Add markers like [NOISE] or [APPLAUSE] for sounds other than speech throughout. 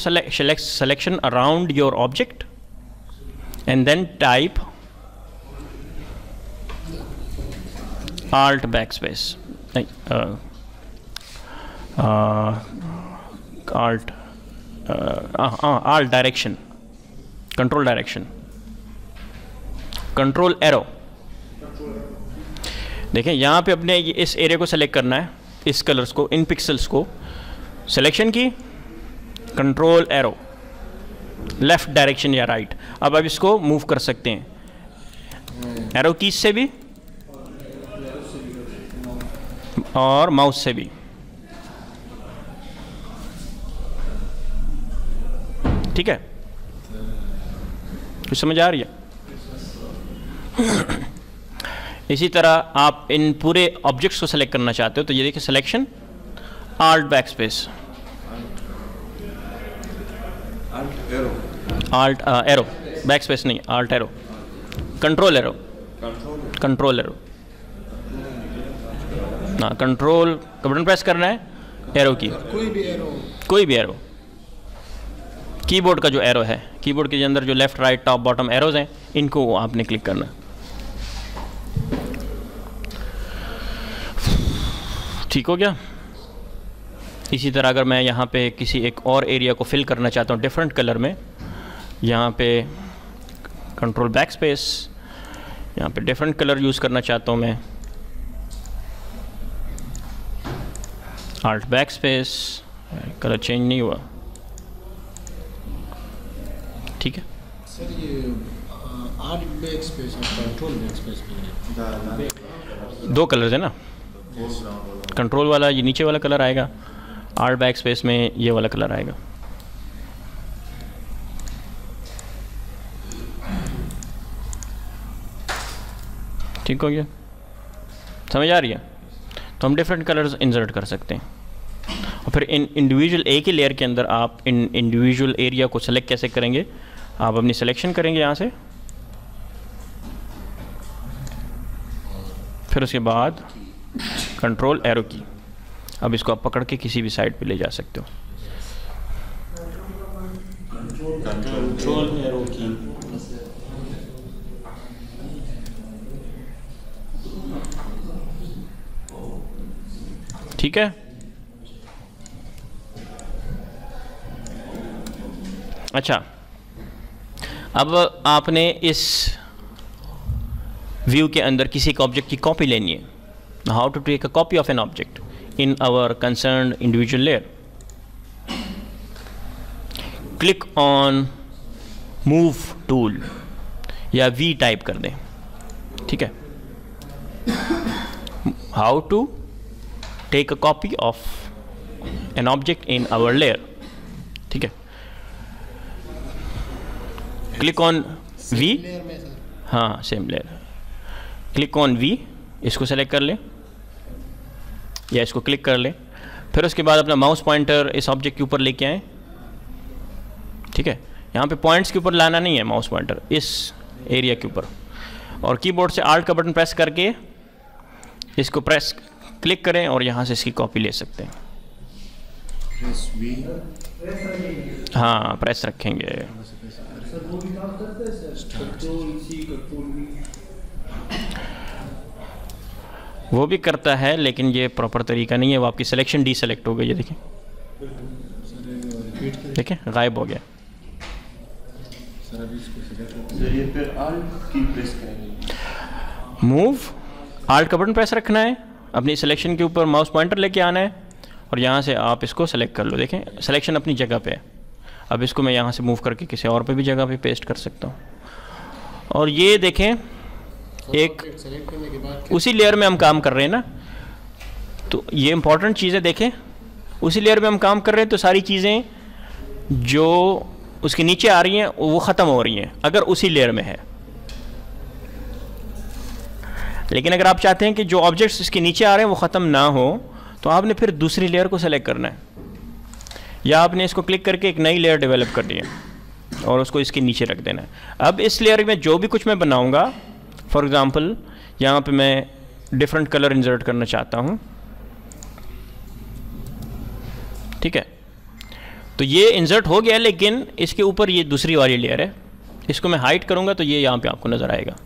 select, select selection around your object and then type alt backspace uh, uh, alt uh, uh, alt direction control direction control arrow देखें यहाँ पे अपने इस area को select करना है इस कलर्स को इन पिक्सल्स को सिलेक्शन की कंट्रोल एरो लेफ़्ट डायरेक्शन या राइट अब अब इसको मूव कर सकते हैं। एरो कीज से भी और माउस से भी। ठीक है? कुछ समझ आ रही है? इसी तरह आप इन पूरे ऑब्जेक्ट्स को सेलेक्ट करना चाहते हो तो ये देखिए selection alt backspace alt arrow backspace नहीं alt arrow control arrow control arrow हाँ कंट्रोल बटन प्रेस करना है एरो की। कोई भी एरो कोई भी एरो कीबोर्ड का जो एरो है कीबोर्ड के अंदर जो left right top bottom arrows हैं इनको आपने क्लिक करना ठीक हो गया? इसी तरह अगर मैं यहाँ पे किसी एक और एरिया को फिल करना चाहता हूँ डिफरेंट कलर में यहाँ पे कंट्रोल बैक स्पेस यहाँ पे डिफरेंट कलर यूज़ करना चाहता हूँ मैं। Alt backspace colour change नहीं हुआ। ठीक है? सर ये आर्ट बैक स्पेस और कंट्रोल बैक स्पेस दो कलर्स है ना? कंट्रोल वाला। ये नीचे वाला कलर आएगा। आर्ट बैक स्पेस में ये वाला कलर आएगा। ठीक हो गया? समझ आ रही है? तो हम डिफरेंट कलर्स इंसर्ट कर सकते हैं। और फिर इन इंडिविजुअल एक ही लेयर के अंदर आप इन इंडिविजुअल एरिया को सेलेक्ट कैसे करेंगे? आप अपनी सिलेक्शन करेंगे यहाँ से। फिर उसके बाद कंट्रोल एरो की। अब इसको आप पकड़ के किसी भी साइड पे ले जा सकते हो। कंट्रोल एरो की ठीक है? अच्छा अब आपने इस व्यू के अंदर किसी एक ऑब्जेक्ट की कॉपी लेनी है। How to take a copy of an object in our concern individual layer click on move tool या वी टाइप कर दें। ठीक है? How to take a copy of an object in our layer. ठीक है? Click on V. हाँ same layer click on V. इसको सेलेक्ट कर लें। या इसको क्लिक कर लें। फिर उसके बाद अपना माउस पॉइंटर इस ऑब्जेक्ट के ऊपर लेके आए। ठीक है? यहाँ पे पॉइंट्स के ऊपर लाना नहीं है माउस पॉइंटर इस एरिया के ऊपर। और कीबोर्ड से आर्ट का बटन प्रेस करके इसको प्रेस क्लिक करें और यहाँ से इसकी कॉपी ले सकते हैं। प्रेस वी हाँ प्रेस रखेंगे। वो भी करता है लेकिन ये प्रॉपर तरीका नहीं है। वो आपकी सिलेक्शन डी सेलेक्ट हो गई ये देखें देखें गायब हो गया। मूव आल्ट का बटन प्रेस रखना है अपनी सिलेक्शन के ऊपर माउस पॉइंटर लेके आना है और यहाँ से आप इसको सेलेक्ट कर लो। देखें सिलेक्शन अपनी जगह पे है। अब इसको मैं यहाँ से मूव करके किसी और पे भी जगह पे पेस्ट कर सकता हूँ। और ये देखें एक, उसी लेयर में हम काम कर रहे हैं ना? तो ये इंपॉर्टेंट चीज़ें देखें। उसी लेयर में हम काम कर रहे हैं तो सारी चीज़ें जो उसके नीचे आ रही हैं, वो ख़त्म हो रही हैं, अगर उसी लेयर में है। लेकिन अगर आप चाहते हैं कि जो ऑब्जेक्ट्स इसके नीचे आ रहे हैं, वो ख़त्म ना हो तो आपने फिर दूसरी लेयर को सेलेक्ट करना है। या आपने इसको क्लिक करके एक नई लेयर डेवलप कर दी है और उसको इसके नीचे रख देना है। अब इस लेयर में जो भी कुछ मैं बनाऊँगा फॉर एग्ज़ाम्पल यहाँ पे मैं डिफरेंट कलर इंसर्ट करना चाहता हूँ। ठीक है? तो ये इंसर्ट हो गया, लेकिन इसके ऊपर ये दूसरी वाली लेयर है। इसको मैं हाइट करूँगा तो ये यहाँ पे आपको नज़र आएगा।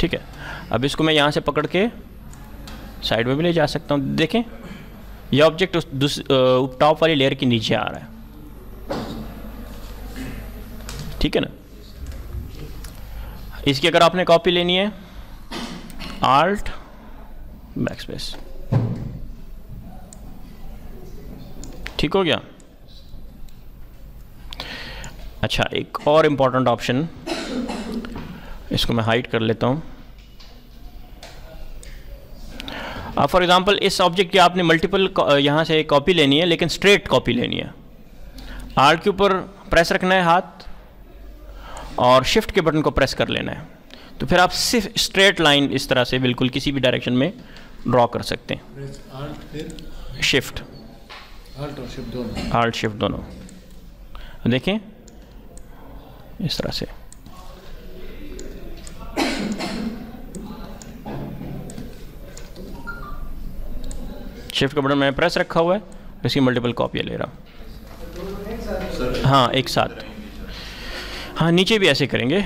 ठीक है? अब इसको मैं यहाँ से पकड़ के साइड में भी ले जा सकता हूँ। देखें, ये ऑब्जेक्ट उस टॉप वाली लेयर के नीचे आ रहा है। ठीक है ना? इसकी अगर आपने कॉपी लेनी है आल्ट बैकस्पेस ठीक हो गया? अच्छा एक और इंपॉर्टेंट ऑप्शन इसको मैं हाइड कर लेता हूँ। अब फॉर एग्जांपल इस ऑब्जेक्ट की आपने मल्टीपल यहाँ से कॉपी लेनी है, लेकिन स्ट्रेट कॉपी लेनी है। आर्ट के ऊपर प्रेस रखना है हाथ। और शिफ्ट के बटन को प्रेस कर लेना है। तो फिर आप सिर्फ़ स्ट्रेट लाइन इस तरह से बिल्कुल किसी भी डायरेक्शन में ड्रॉ कर सकते हैं। शिफ्ट और Shift दोनों। आल्ट शिफ्ट दोनों। देखें इस तरह से। शिफ्ट का बटन मैंने प्रेस रखा हुआ है इसकी मल्टीपल कॉपियाँ ले रहा हूँ। हाँ एक साथ। हाँ नीचे भी ऐसे करेंगे।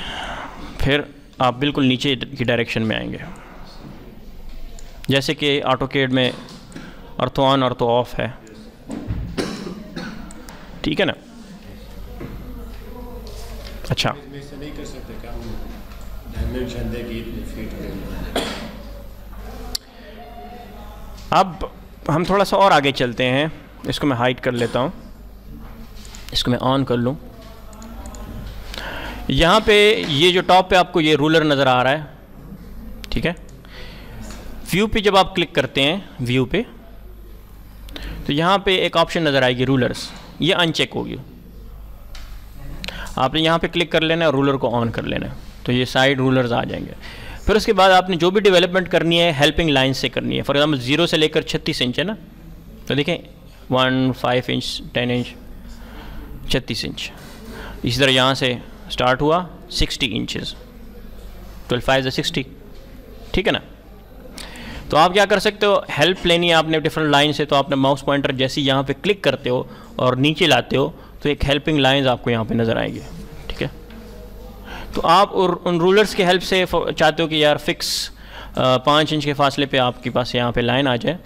फिर आप बिल्कुल नीचे की डायरेक्शन में आएँगे। जैसे कि ऑटोकेड में अर्थो ऑन अर्थो ऑफ़ है। ठीक है ना? अच्छा। अब हम थोड़ा सा और आगे चलते हैं। इसको मैं हाइड कर लेता हूँ। इसको मैं ऑन कर लूँ। यहाँ पे ये जो टॉप पे आपको ये रूलर नज़र आ रहा है, ठीक है? व्यू पे जब आप क्लिक करते हैं व्यू पे तो यहाँ पे एक ऑप्शन नज़र आएगी रूलर्स ये अनचेक होगी। आपने यहाँ पे क्लिक कर लेना है और रूलर को ऑन कर लेना है। तो ये साइड रूलर्स आ जाएँगे। फिर उसके बाद आपने जो भी डेवलपमेंट करनी है हेल्पिंग लाइन से करनी है। फॉर एग्ज़ाम्पल ज़ीरो से लेकर छत्तीस इंच है ना? तो देखें one five inch ten inch छत्तीस इंच इसी तरह यहाँ से स्टार्ट हुआ sixty inches twelve five sixty. ठीक है ना? तो आप क्या कर सकते हो? हेल्प लेनी है आपने डिफरेंट लाइन से तो आपने माउस पॉइंटर जैसे यहाँ पे क्लिक करते हो और नीचे लाते हो तो एक हेल्पिंग लाइंस आपको यहाँ पे नज़र आएँगी। ठीक है? तो आप उन रूलर्स के हेल्प से चाहते हो कि यार फिक्स पाँच इंच के फासले पे आपके पास यहाँ पे लाइन आ जाए।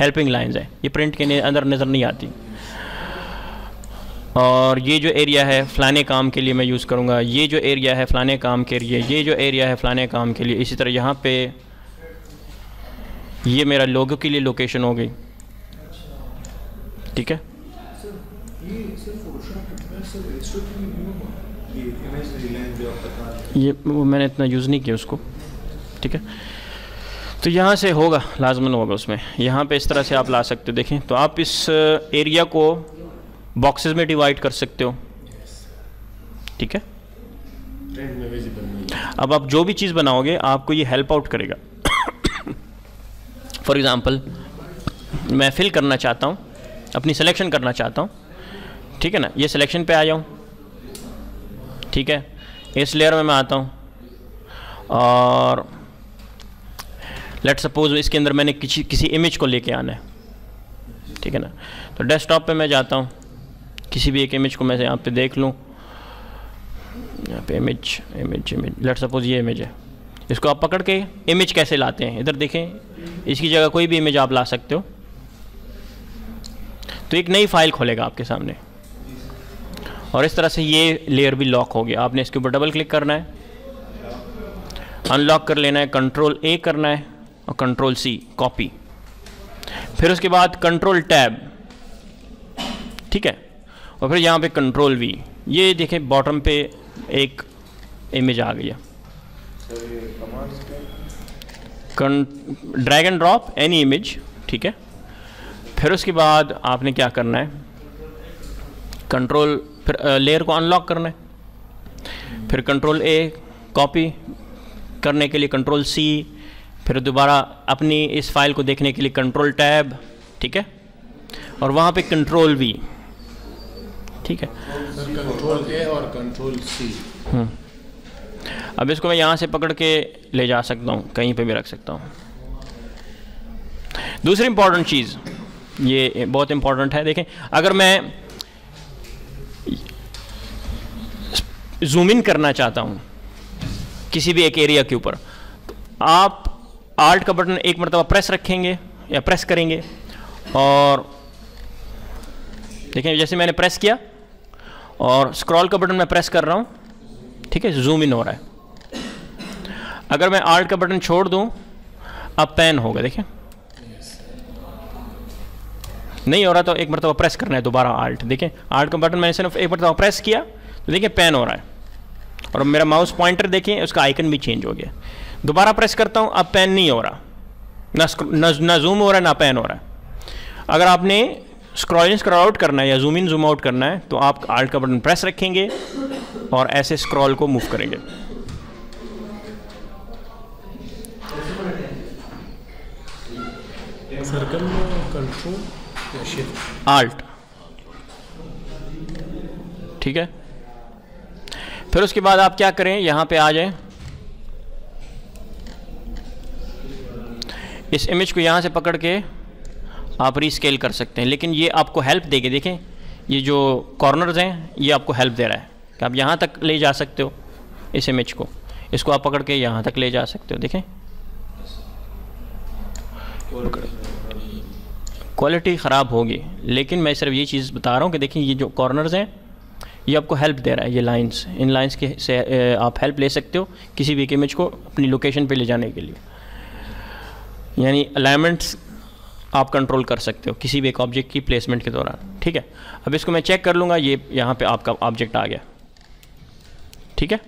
हेल्पिंग लाइंस है। ये प्रिंट के अंदर नज़र नहीं आती। और ये जो एरिया है फ़लाने काम के लिए मैं यूज़ करूँगा। ये जो एरिया है फ़लाने काम के लिए, ये जो एरिया है फ़लाने काम के लिए, इसी तरह यहाँ पे ये मेरा लोगों के लिए लोकेशन हो गई। ठीक है? ये वो मैंने इतना यूज़ नहीं किया उसको। ठीक है? तो यहाँ से होगा, लाजमन होगा उसमें। यहाँ पे इस तरह से आप ला सकते हो। देखें तो आप इस एरिया को बॉक्सेस में डिवाइड कर सकते हो। ठीक है? अब आप जो भी चीज़ बनाओगे, आपको ये हेल्प आउट करेगा। [COUGHS] फॉर एग्ज़ाम्पल मैं फिल करना चाहता हूँ, अपनी सिलेक्शन करना चाहता हूँ। ठीक है ना? ये सिलेक्शन पे आ जाऊँ। ठीक है? इस लेयर में मैं आता हूँ। और लेट सपोज़ इसके अंदर मैंने किसी किसी इमेज को लेके आना है। ठीक है ना? तो डेस्कटॉप पे मैं जाता हूँ। किसी भी एक इमेज को मैं यहाँ पे देख लूँ। यहाँ पे image image image let suppose ये इमेज है। इसको आप पकड़ के इमेज कैसे लाते हैं? इधर देखें। इसकी जगह कोई भी इमेज आप ला सकते हो। तो एक नई फ़ाइल खोलेगा आपके सामने। और इस तरह से ये लेयर भी लॉक हो गया। आपने इसके ऊपर डबल क्लिक करना है। अनलॉक कर लेना है। कंट्रोल ए करना है। और कंट्रोल सी कॉपी फिर उसके बाद कंट्रोल टैब ठीक है? और फिर यहाँ पे कंट्रोल वी ये देखें बॉटम पे एक इमेज आ गई है। Drag and drop any image ठीक है? फिर उसके बाद आपने क्या करना है? कंट्रोल फिर लेयर को अनलॉक करना है। फिर कंट्रोल ए कॉपी करने के लिए कंट्रोल सी फिर दोबारा अपनी इस फ़ाइल को देखने के लिए कंट्रोल टैब ठीक है? और वहाँ पे कंट्रोल वी ठीक है। कंट्रोल ए और कंट्रोल सी अब इसको मैं यहाँ से पकड़ के ले जा सकता हूँ कहीं पे भी रख सकता हूँ। दूसरी इंपॉर्टेंट चीज़ ये बहुत इंपॉर्टेंट है देखें अगर मैं जूम इन करना चाहता हूँ किसी भी एक एरिया के ऊपर तो आप आल्ट का बटन एक मरतबा प्रेस रखेंगे या प्रेस करेंगे और देखें जैसे मैंने प्रेस किया और स्क्रॉल का बटन मैं प्रेस कर रहा हूँ। ठीक है जूम इन हो रहा है। अगर मैं आर्ट का बटन छोड़ दूँ, अब पैन होगा देखिए। नहीं हो रहा तो एक मरतबा प्रेस करना है, दोबारा आल्ट देखें आल्ट का बटन मैंने सिर्फ़ एक मरतबा प्रेस किया तो देखिए पैन हो रहा है। और मेरा माउस पॉइंटर देखें उसका आइकन भी चेंज हो गया। दोबारा प्रेस करता हूँ, अब पैन नहीं हो रहा। ना ना जूम हो रहा है, ना पैन हो रहा है। अगर आपने स्क्रॉल इन स्क्रॉल आउट करना है या जूम इन जूम आउट करना है तो आप आल्ट का बटन प्रेस रखेंगे और ऐसे स्क्रॉल को मूव करेंगे। सर्कल कंट्रोल आल्ट ठीक है? फिर उसके बाद आप क्या करें? यहाँ पे आ जाएँ। इस इमेज को यहाँ से पकड़ के आप रीस्केल कर सकते हैं। लेकिन ये आपको हेल्प देगी। देखें, ये जो कॉर्नर्स हैं, ये आपको हेल्प दे रहा है कि आप यहाँ तक ले जा सकते हो इस इमेज को। इसको आप पकड़ के यहाँ तक ले जा सकते हो। देखें। क्वालिटी ख़राब होगी। लेकिन मैं सिर्फ़ ये चीज़ बता रहा हूँ कि देखिए ये जो कॉर्नर्स हैं, ये आपको हेल्प दे रहा है, ये लाइंस इन लाइंस के से आप हेल्प ले सकते हो किसी भी एक इमेज को अपनी लोकेशन पे ले जाने के लिए। यानी अलाइनमेंट्स आप कंट्रोल कर सकते हो किसी भी एक ऑब्जेक्ट की प्लेसमेंट के दौरान। ठीक है? अब इसको मैं चेक कर लूँगा ये यहाँ पे आपका ऑब्जेक्ट आ गया। ठीक है?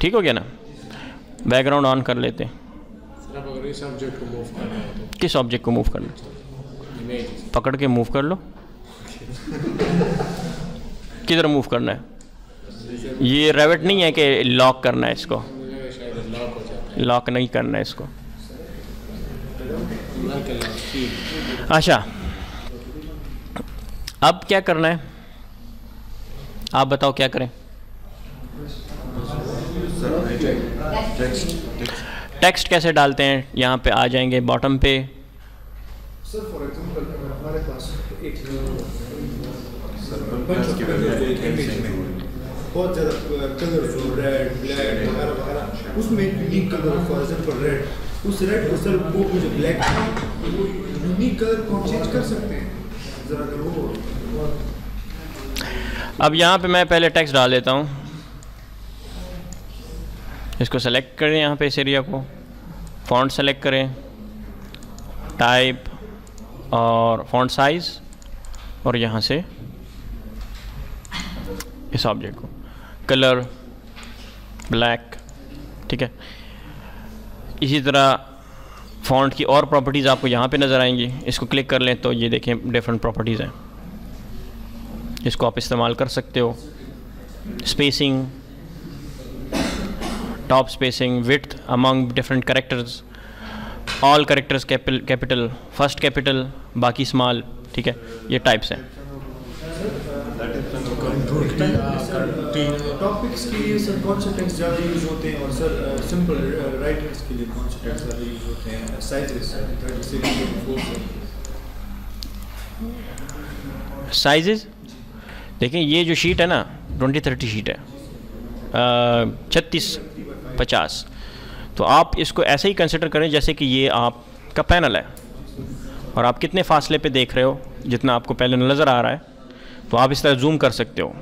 ठीक हो गया ना? बैकग्राउंड ऑन कर लेते हैं। ऑब्जेक्ट को मूव करना हो तो किस ऑब्जेक्ट को मूव करना इमेज पकड़ के मूव कर लो। किधर मूव करना है? ये रेवेट नहीं है कि लॉक करना है इसको। लॉक नहीं करना है इसको। अच्छा। अब क्या करना है? आप बताओ क्या करें? टेक्स्ट कैसे डालते हैं? यहाँ पे आ जाएँगे बॉटम पे। सर फॉर एग्जांपल हमारे पास एक बहुत ज़्यादा कलर रेड ब्लैक वगैरह वगैरह। उसमें unique colour for example red उस रेड को सर वो मुझे ब्लैक यूनिक कलर को चेंज कर सकते हैं। ज़रा अगर वो अब यहाँ पे मैं पहले टेक्स्ट डाल देता हूँ। इसको सेलेक्ट करें यहाँ पे इस एरिया को। फॉन्ट सेलेक्ट करें। टाइप और फॉन्ट साइज़ और यहाँ से इस ऑब्जेक्ट को। कलर ब्लैक ठीक है? इसी तरह फॉन्ट की और प्रॉपर्टीज़ आपको यहाँ पे नज़र आएँगी। इसको क्लिक कर लें तो ये देखें डिफरेंट प्रॉपर्टीज़ हैं। इसको आप इस्तेमाल कर सकते हो। Spacing top spacing with among different characters all characters capital first capital बाकी स्मॉल ठीक है? ये टाइप्स हैं। टॉपिक्स के लिए सर कौन से टेक्स्ट ज़्यादा यूज़ होते हैं? और सर सिंपल राइटर्स के लिए कौन से टेक्स्ट ज़्यादा यूज़ होते हैं? साइजेस थर्टी सिक्स साइजेस देखें ये जो शीट है ना ट्वेंटी थर्टी शीट है। छत्तीस पचास। तो आप इसको ऐसे ही कंसिडर करें जैसे कि ये आपका पैनल है। और आप कितने फासले पे देख रहे हो जितना आपको पहले नज़र आ रहा है। तो आप इस तरह जूम कर सकते हो।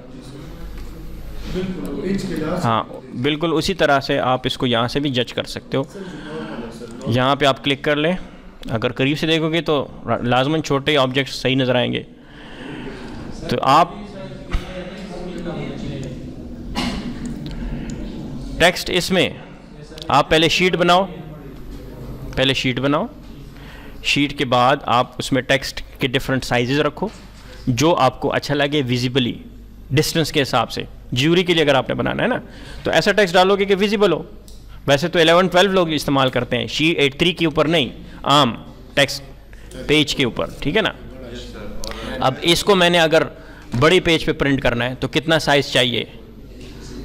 हाँ बिल्कुल उसी तरह से आप इसको यहाँ से भी जज कर सकते हो। यहाँ पे आप क्लिक कर लें। अगर करीब से देखोगे तो लाजमन छोटे ऑब्जेक्ट सही नज़र आएँगे। तो आप टेक्स्ट इसमें, आप पहले शीट बनाओ। पहले शीट बनाओ। शीट के बाद आप उसमें टेक्स्ट के डिफरेंट साइजेस रखो। जो आपको अच्छा लगे विजिबली डिस्टेंस के हिसाब से ज्यूरी के लिए अगर आपने बनाना है ना तो ऐसा टेक्स्ट डालोगे कि विजिबल हो। वैसे तो 11 12 लोग इस्तेमाल करते हैं शी एट थ्री के ऊपर नहीं, आम टेक्स्ट पेज के ऊपर, ठीक है ना? अब इसको मैंने अगर बड़े पेज पे प्रिंट करना है तो कितना साइज़ चाहिए?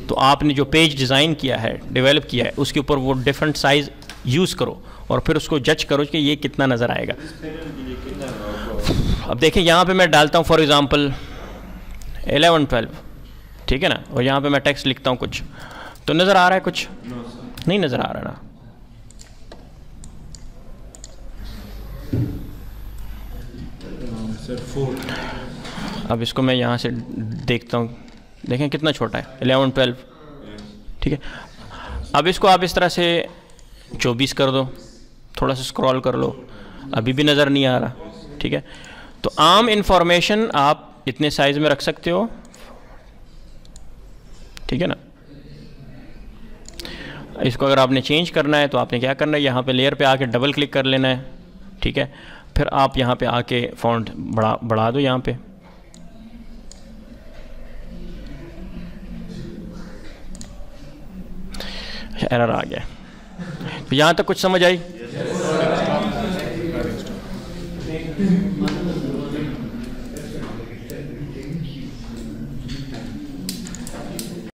तो आपने जो पेज डिज़ाइन किया है डेवलप किया है, उसके ऊपर वो डिफरेंट साइज़ यूज़ करो, और फिर उसको जज करो कि ये कितना नज़र आएगा। अब देखें यहाँ पे मैं डालता हूँ फॉर एग्ज़ाम्पल एलेवन ट्वेल्व ठीक है ना? और यहाँ पे मैं टेक्स्ट लिखता हूँ कुछ। तो नज़र आ रहा है कुछ? no, नहीं नज़र आ रहा ना। अब इसको मैं यहाँ से देखता हूँ। देखें कितना छोटा है? एलेवन ट्वेल्व ठीक है? अब इसको आप इस तरह से चौबीस कर दो। थोड़ा सा स्क्रॉल कर लो। अभी भी नज़र नहीं आ रहा ठीक है? तो आम इंफॉर्मेशन आप इतने साइज़ में रख सकते हो। ठीक है ना? इसको अगर आपने चेंज करना है तो आपने क्या करना है? यहाँ पे लेयर पे आके डबल क्लिक कर लेना है। ठीक है? फिर आप यहाँ पे आके फ़ॉन्ट बढ़ा बढ़ा दो यहाँ पे। एरर आ गया। तो यहाँ तक कुछ समझ आई?